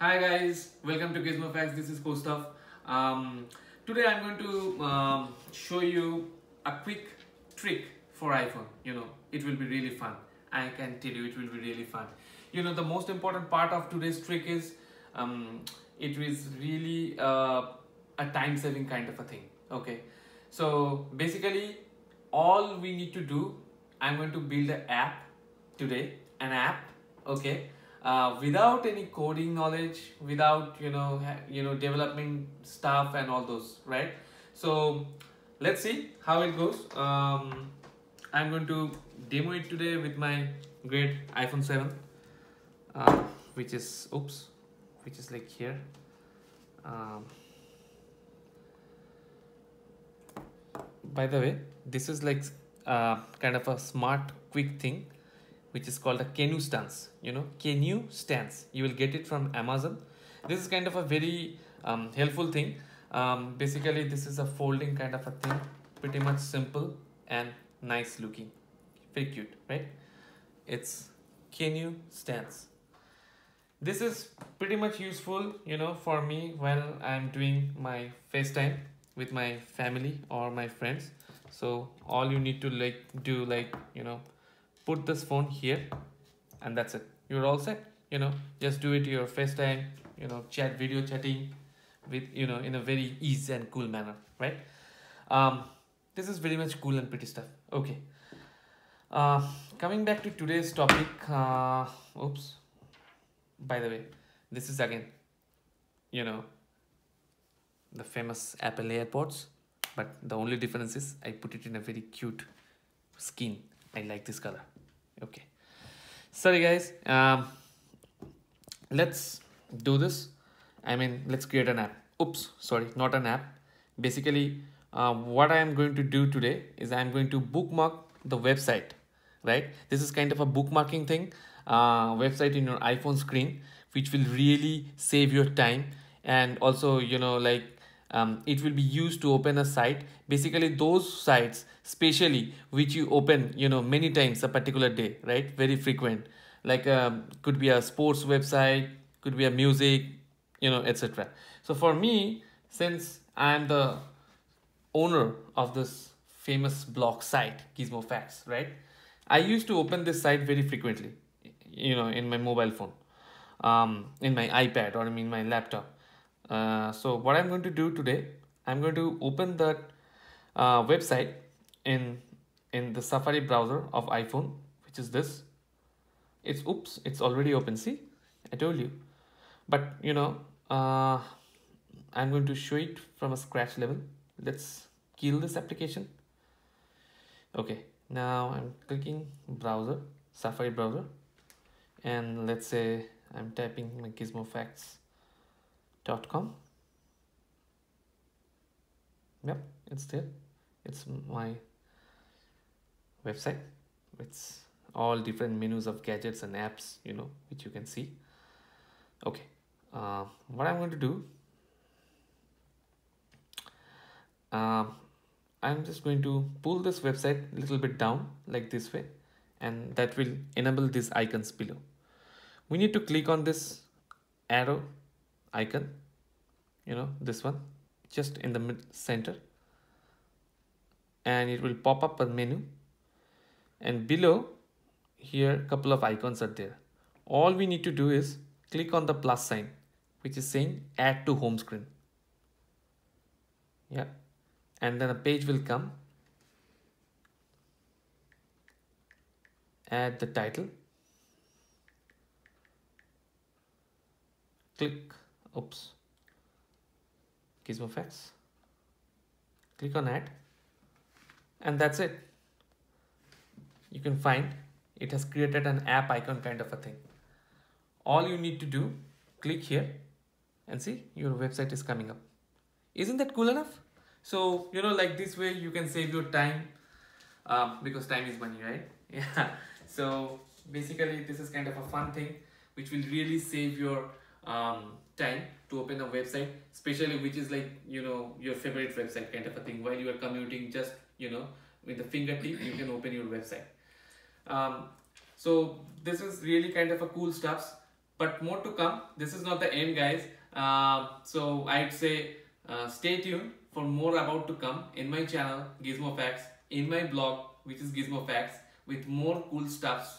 Hi guys, welcome to Gizmo Facts. This is Kostov. Um, today I'm going to um, show you a quick trick for iPhone. You know, it will be really fun. I can tell you, it will be really fun. You know, the most important part of today's trick is um, it is really uh, a time-saving kind of a thing. Okay, so basically, all we need to do, I'm going to build an app today, an app. Okay uh, without any coding knowledge without you know you know developing stuff and all those right? So let's see how it goes. Um, i'm going to demo it today with my great iphone 7 uh, which is oops which is like here. Um, by the way this is like uh, kind of a smart quick thing which is called a Kenu stance. You know, Kenu stance. You will get it from Amazon. This is kind of a very um, helpful thing. Um, basically, this is a folding kind of a thing. Pretty much simple and nice looking. Very cute, right? It's Kenu stance. This is pretty much useful, you know, for me when I'm doing my FaceTime with my family or my friends. So all you need to like do like, you know, put this phone here and that's it. You're all set you know just do it your FaceTime you know chat video chatting with you know in a very easy and cool manner right? Um this is very much cool and pretty stuff. Okay. Uh coming back to today's topic uh oops. By the way this is again you know the famous apple airpods but the only difference is i put it in a very cute skin. I like this color okay. Sorry guys. Um let's do this. I mean let's create an app. Oops sorry not an app. Basically uh, what i am going to do today is i'm going to bookmark the website right? This is kind of a bookmarking thing uh, website in your iphone screen which will really save your time. And also you know like um, it will be used to open a site. Basically those sites spatially which you open you know many times a particular day right? Very frequent. Like um, could be a sports website could be a music you know etc so for me since i'm the owner of this famous blog site gizmo facts right? I used to open this site very frequently you know in my mobile phone um, in my ipad or in my laptop uh, so what i'm going to do today i'm going to open that uh, website in in the Safari browser of iPhone, which is this. It's oops, it's already open. See, I told you. But you know, uh, I'm going to show it from a scratch level. Let's kill this application. Okay, now I'm clicking browser, Safari browser, and let's say I'm typing my gizmofacts.com. Yep, it's there. It's my website it's all different menus of gadgets and apps you know which you can see okay uh, what I'm going to do uh, I'm just going to pull this website a little bit down like this way and that will enable these icons below we need to click on this arrow icon you know this one just in the mid center. And it will pop up a menu. And below here a couple of icons are there. All we need to do is click on the plus sign which is saying add to home screen. Yeah. And then a page will come. Add the title. Click oops. Gizmo facts click on add. And that's it. You can find it has created an app icon kind of a thing. All you need to do click here and see your website is coming up. Isn't that cool enough? So you know like this way you can save your time um, because time is money right? Yeah. So basically this is kind of a fun thing which will really save your um, time to open a website especially which is like you know your favorite website kind of a thing. While you are commuting just you know with the fingertip you can open your website. Um, so this is really kind of a cool stuff but more to come. This is not the end guys. Uh, so i'd say uh, stay tuned for more about to come in my channel gizmo facts in my blog which is gizmo facts with more cool stuffs.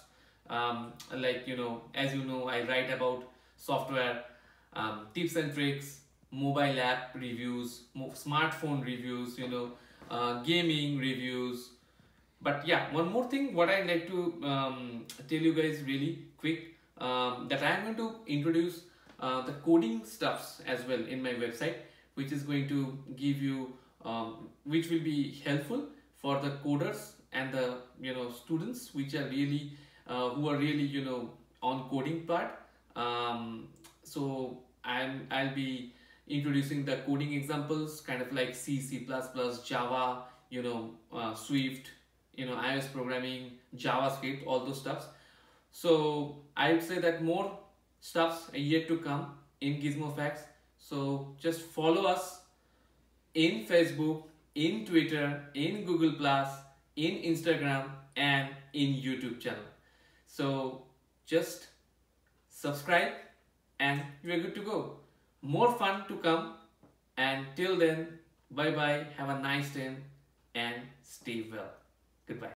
Um, like you know as you know i write about software um, tips and tricks mobile app reviews smartphone reviews you know uh, gaming reviews. But yeah one more thing what i like to um, tell you guys really quick um, that i'm going to introduce uh, the coding stuffs as well in my website which is going to give you um, which will be helpful for the coders and the you know students which are really uh, who are really you know on coding part. Um, so I'm I'll be introducing the coding examples kind of like C C++ Java you know uh, Swift you know iOS programming JavaScript all those stuffs. So I would say that more stuffs are yet to come in Gizmo Facts. So just follow us in Facebook in Twitter in Google Plus in Instagram and in YouTube channel. So just subscribe and you are good to go. More fun to come and till then bye bye have a nice day and stay well. Goodbye.